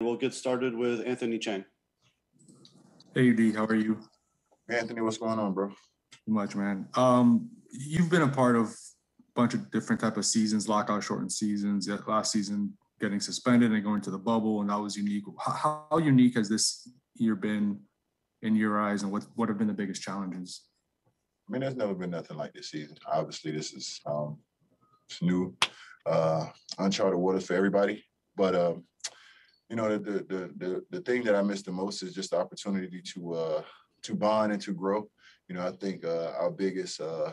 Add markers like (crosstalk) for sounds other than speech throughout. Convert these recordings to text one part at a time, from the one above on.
We'll get started with Anthony Chiang. Hey, D, how are you? Anthony, what's going on, bro? much, man. Um, you've been a part of a bunch of different type of seasons, lockout shortened seasons. Last season, getting suspended and going to the bubble, and that was unique. How, how unique has this year been in your eyes, and what what have been the biggest challenges? I mean, there's never been nothing like this season. Obviously, this is um, it's new, uh, uncharted waters for everybody. But um, you know, the, the the the thing that I miss the most is just the opportunity to uh, to bond and to grow. You know, I think uh, our biggest uh,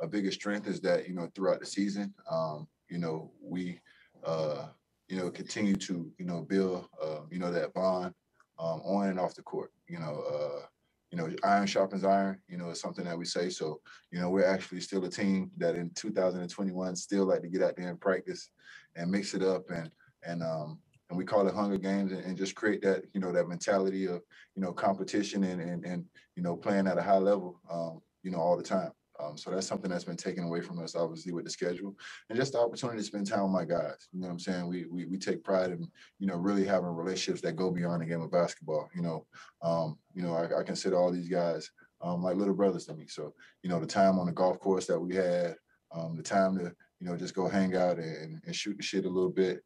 our biggest strength is that you know throughout the season, um, you know, we uh, you know continue to you know build uh, you know that bond um, on and off the court. You know, uh, you know, iron sharpens iron. You know, it's something that we say. So, you know, we're actually still a team that in 2021 still like to get out there and practice and mix it up and and um, and we call it Hunger Games and, and, just create that you know that mentality of you know competition and and, and you know playing at a high level um, you know all the time. Um, so that's something that's been taken away from us, obviously, with the schedule and just the opportunity to spend time with my guys. You know what I'm saying? We we, we take pride in you know really having relationships that go beyond the game of basketball. You know, um, you know I, I, consider all these guys um, like little brothers to me. So you know the time on the golf course that we had, um, the time to you know just go hang out and, and shoot the shit a little bit.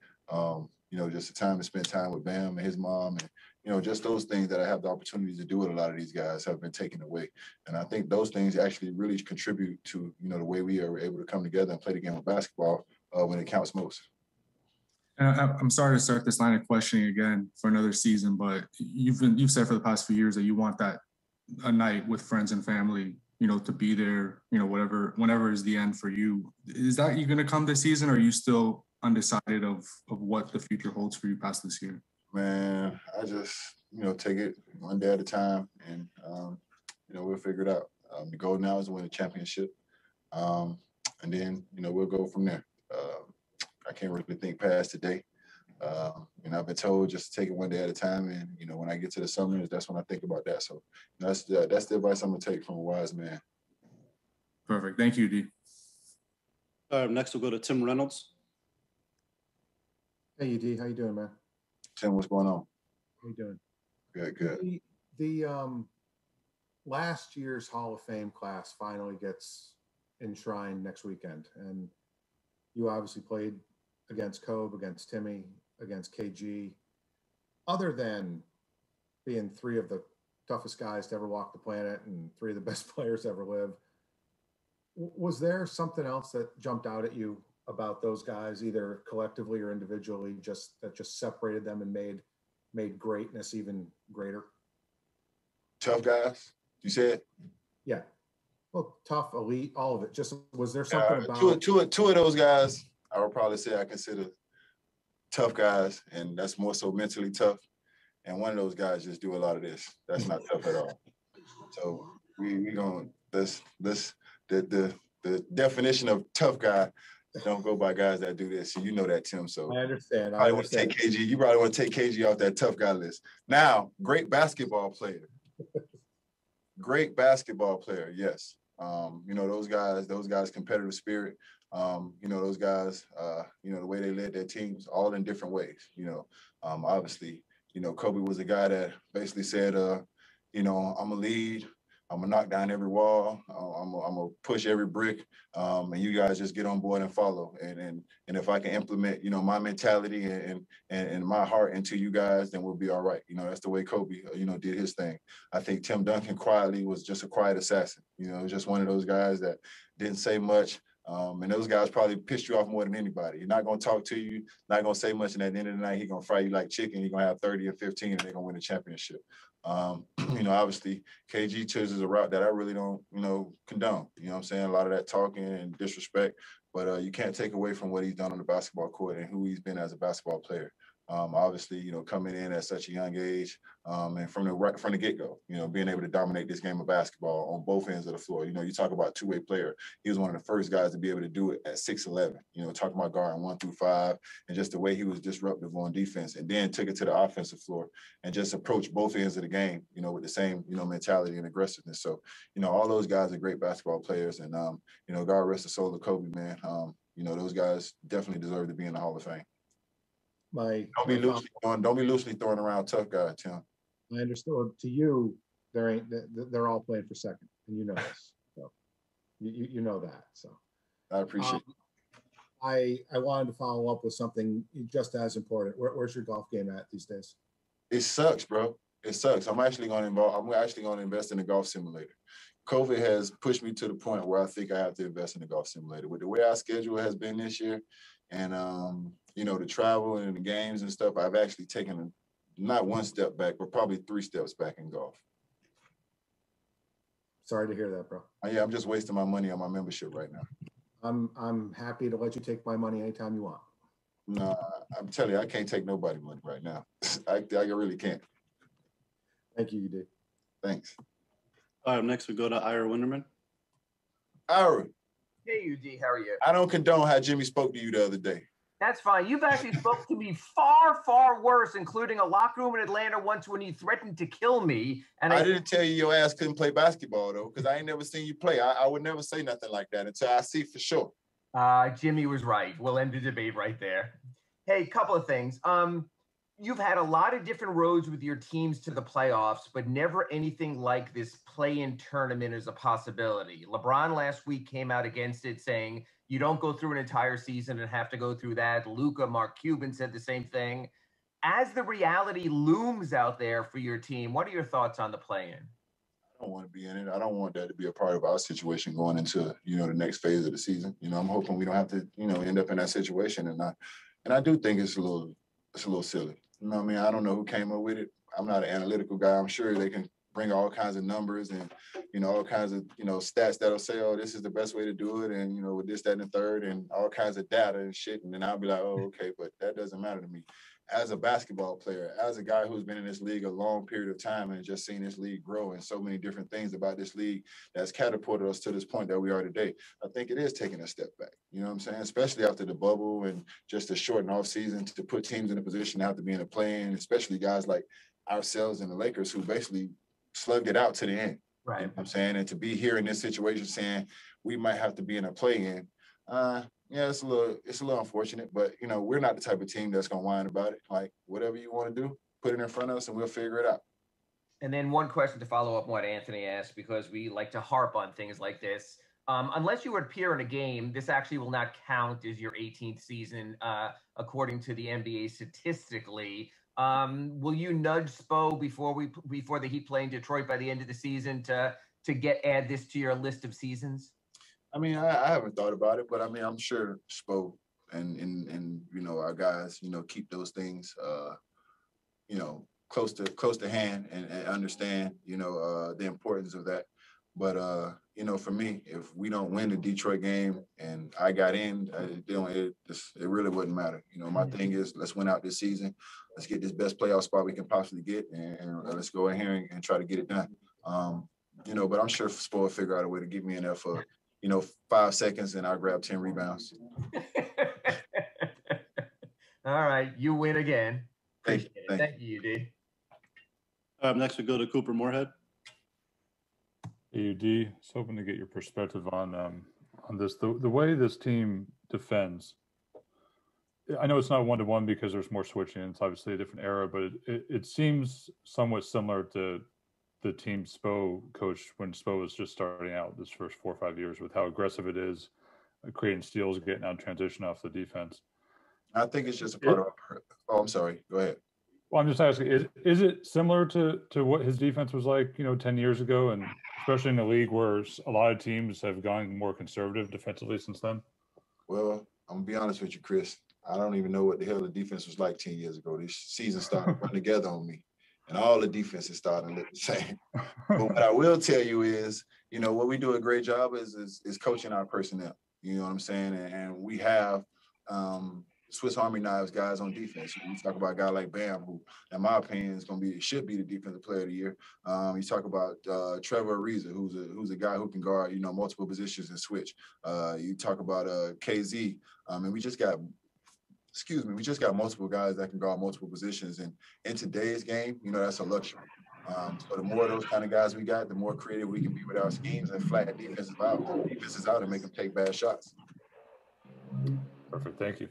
You know, just the time to spend time with Bam and his mom and, you know, just those things that I have the opportunity to do with a lot of these guys have been taken away. And I think those things actually really contribute to, you know, the way we are able to come together and play the game of basketball uh, when it counts most. I'm sorry to start this line of questioning again for another season, but you've been you've said for the past few years that you want that a night with friends and family, you know, to be there, you know, whatever whenever is the end for you. Is that you going to come this season, or are you still undecided of of what the future holds for you past this year? Man, I just you know take it one day at a time, and um, you know we'll figure it out. Um, the goal now is to win a championship, um, and then you know we'll go from there. Uh, I can't really think past today. Uh, you know, I've been told just to take it one day at a time, and you know, when I get to the summers, that's when I think about that. So that's the, that's the advice I'm gonna take from a wise man. Perfect. Thank you, D. Uh, next, we'll go to Tim Reynolds. Hey, UD, how you doing, man? Tim, what's going on? How you doing? Good, good. The, the um, last year's Hall of Fame class finally gets enshrined next weekend, and you obviously played against Kobe, against Timmy, against KG. Other than being three of the toughest guys to ever walk the planet and three of the (laughs) best players ever live, was there something else that jumped out at you about those guys, either collectively or individually, just that just separated them and made made greatness even greater? Tough guys, you said. Yeah. Well, tough, elite, all of it. Just was there something uh, about two, two, two of those guys? I would probably say I consider tough guys, and that's more so mentally tough. And one of those guys just do a lot of this. That's not tough at all. So we we gonna this this the the the definition of tough guy don't go by guys that do this. You know that, Tim. So I understand. I, I want to take KG. You probably want to take KG off that tough guy list. Now, great basketball player. (laughs) great basketball player, yes. Um, you know, those guys, those guys, competitive spirit. Um, you know, those guys, uh, you know, the way they led their teams, all in different ways. You know, um, obviously, you know, Kobe was a guy that basically said, uh, you know, I'm a lead, I'm gonna knock down every wall. I'm gonna, I'm gonna push every brick, um, and you guys just get on board and follow. And and and if I can implement, you know, my mentality and and, and my heart into you guys, then we'll be all right. You know, that's the way Kobe, you know, did his thing. I think Tim Duncan quietly was just a quiet assassin. You know, just one of those guys that didn't say much. Um, and those guys probably pissed you off more than anybody. You're not gonna talk to you, not gonna say much, and at the end of the night, he's gonna fry you like chicken. He's gonna have 30 or 15, and they're gonna win the championship. Um, (clears throat) you know, obviously KG chooses a route that I really don't, you know, condone. You know what I'm saying? A lot of that talking and disrespect, but uh, you can't take away from what he's done on the basketball court and who he's been as a basketball player um, obviously, you know, coming in at such a young age, um, and from the right from the get go, you know, being able to dominate this game of basketball on both ends of the floor. You know, you talk about two way player. He was one of the first guys to be able to do it at six eleven. You know, talking about guarding one through five, and just the way he was disruptive on defense, and then took it to the offensive floor and just approached both ends of the game. You know, with the same you know mentality and aggressiveness. So, you know, all those guys are great basketball players, and um, you know, God rest the soul of Kobe, man. Um, you know, those guys definitely deserve to be in the Hall of Fame my. Don't be my loosely throwing, don't be loosely throwing around tough guy, Tim. I understood. To you, there ain't, th- th- they're all playing for second, and you know this. So you, you, you know that, so. I appreciate Um, I, I wanted to follow up with something just as important. Where, where's your golf game at these days? it sucks, bro. It sucks. I'm actually going to involve. I'm actually going to invest in a golf simulator. COVID has pushed me to the point where I think I have to invest in a golf simulator. With the way our schedule has been this year, and um, you know the travel and the games and stuff, I've actually taken a, not one step back, but probably three steps back in golf. Sorry to hear that, bro. Uh, yeah, I'm just wasting my money on my membership right now. I'm, I'm happy to let you take my money anytime you want. No, I'm telling you, I can't take nobody money right now. (laughs) I, I really can't. Thank you, UD. Thanks. All right, next we go to Ira Winderman. Ira, Hey, UD, how are you? I don't condone how Jimmy spoke to you the other day. That's fine. You've actually spoke to me far, far worse, including a locker room in Atlanta once when you threatened to kill me. And I I, didn't tell you your ass couldn't play basketball though, because I ain't never seen you play. I, I would never say nothing like that until I see for sure. uh, Jimmy was right. We'll end the debate right there. Hey, couple of things. Um, you've had a lot of different roads with your teams to the playoffs, but never anything like this play-in tournament is a possibility. LeBron last week came out against it, saying you don't go through an entire season and have to go through that. Luka, Mark Cuban said the same thing. As the reality looms out there for your team, what are your thoughts on the play-in? I don't want to be in it. I don't want that to be a part of our situation going into you know the next phase of the season. You know, I'm hoping we don't have to you know end up in that situation, and I and I do think it's a little it's a little silly. You know, what I mean, I don't know who came up with it. I'm not an analytical guy. I'm sure they can bring all kinds of numbers and you know all kinds of you know stats that'll say, oh, this is the best way to do it, and you know with this, that, and the third, and all kinds of data and shit, and then I'll be like, oh, okay, but that doesn't matter to me. As a basketball player, as a guy who's been in this league a long period of time and just seen this league grow and so many different things about this league that's catapulted us to this point that we are today, I think it is taking a step back. You know what I'm saying? Especially after the bubble and just a shortened off season to put teams in a position to have to be in a play-in, especially guys like ourselves and the Lakers who basically slugged it out to the end. You know I'm saying? And to be here in this situation saying we might have to be in a play-in, uh, yeah, it's a little it's a little unfortunate, but you know, we're not the type of team that's gonna whine about it. Like whatever you want to do, put it in front of us and we'll figure it out. And then one question to follow up on what Anthony asked, because we like to harp on things like this. Um, unless you appear in a game, this actually will not count as your 18th season, uh, according to the NBA statistically. Um, will you nudge Spo before we before the Heat play in Detroit by the end of the season to to get add this to your list of seasons? I mean, I, I haven't thought about it, but I mean, I'm sure Spo and and and you know our guys, you know, keep those things, uh, you know, close to close to hand and, and understand, you know, uh, the importance of that. But uh, you know, for me, if we don't win the Detroit game and I got in, uh, it, it, it really wouldn't matter. You know, my thing is let's win out this season. Let's get this best playoff spot we can possibly get, and, and let's go in here and, and try to get it done. Um, you know, but I'm sure Spo will figure out a way to get me in there for you know, five seconds and I'll grab 10 rebounds. (laughs) All right, you win again. Thank you, it. thank Thank you, UD. Um, next we go to Couper Moorhead. AUD, I was hoping to get your perspective on um, on this. The the way this team defends. I know it's not one to one because there's more switching. It's obviously a different era, but it, it, it seems somewhat similar to the team Spo coached when Spo was just starting out this first four or five years with how aggressive it is, uh, creating steals, getting out transition off the defense. I think it's just a part of. Oh, I'm sorry. Go ahead. Well, I'm just asking, is is it similar to to what his defense was like, you know, 10 years ago, and especially in a league where a lot of teams have gone more conservative defensively since then? Well, I'm gonna be honest with you, Chris. I don't even know what the hell the defense was like 10 years ago. This season started (laughs) running together on me. And all the defenses starting to look the (laughs) same. But what I (laughs) will tell you is, you know, what we do a great job is is, is coaching our personnel. You know what I'm saying? And, and we have um, Swiss Army knives guys on defense. You talk about a guy like Bam, who, in my opinion, is going to be should be the defensive player of the year. Um, you talk about uh, Trevor Ariza, who's a who's a guy who can guard you know multiple positions and switch. Uh, you talk about uh, KZ, um, and we just got. Excuse me, we just got multiple guys that can guard multiple positions, and in today's game, you know that's a luxury. Um, so the more of those kind of guys we got, the more creative we can be with our schemes and flat defenses out, defenses out, and make them take bad shots. Perfect. Thank you.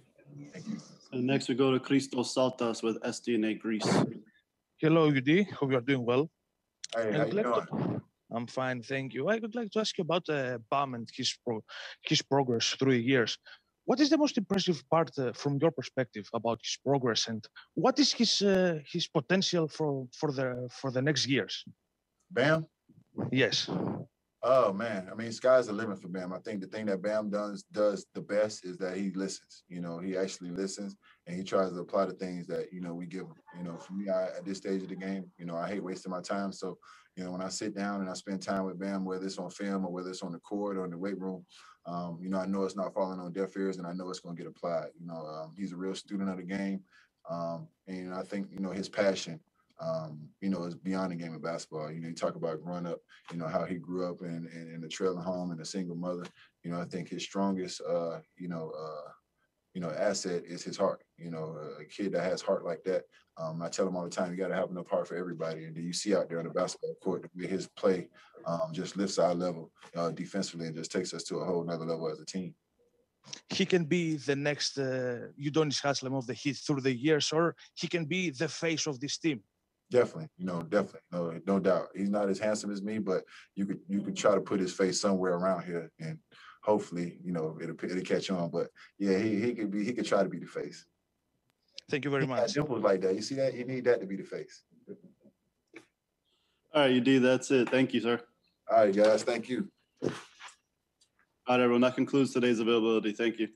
Thank you. And next we go to Christos Saltas with SDNA Greece. Hello, UD. Hope you are doing well. Hey, how you doing? I'm fine, thank you. I would like to ask you about uh, Bam and his pro- his progress through the years. What is the most impressive part uh, from your perspective about his progress, and what is his uh, his potential for for the for the next years? Bam? Yes. Oh man, I mean, sky's the limit for Bam. I think the thing that Bam does does the best is that he listens. You know, he actually listens and he tries to apply the things that you know we give him. You know, for me, I, at this stage of the game, you know, I hate wasting my time. So, you know, when I sit down and I spend time with Bam, whether it's on film or whether it's on the court or in the weight room, um, you know, I know it's not falling on deaf ears and I know it's going to get applied. You know, um, he's a real student of the game, um, and I think you know his passion. Um, you know, is beyond the game of basketball. You know, you talk about growing up you know, how he grew up in, in, in a trailer home and a single mother. You know, I think his strongest, uh, you know, uh, you know, asset is his heart. You know, a kid that has heart like that. Um, I tell him all the time, you got to have enough heart for everybody. And then you see out there on the basketball court, his play um, just lifts our level uh, defensively and just takes us to a whole nother level as a team. He can be the next uh, Udonis Haslem of the Heat through the years, or he can be the face of this team. Definitely, you know, definitely, no, no doubt. He's not as handsome as me, but you could you could try to put his face somewhere around here, and hopefully, you know, it'll it'll catch on. But yeah, he he could be he could try to be the face. Thank you very He much. dimples like that. You see that? You need that to be the face. All right, UD, that's it. Thank you, sir. All right, guys. Thank you. All right, everyone, that concludes today's availability. Thank you.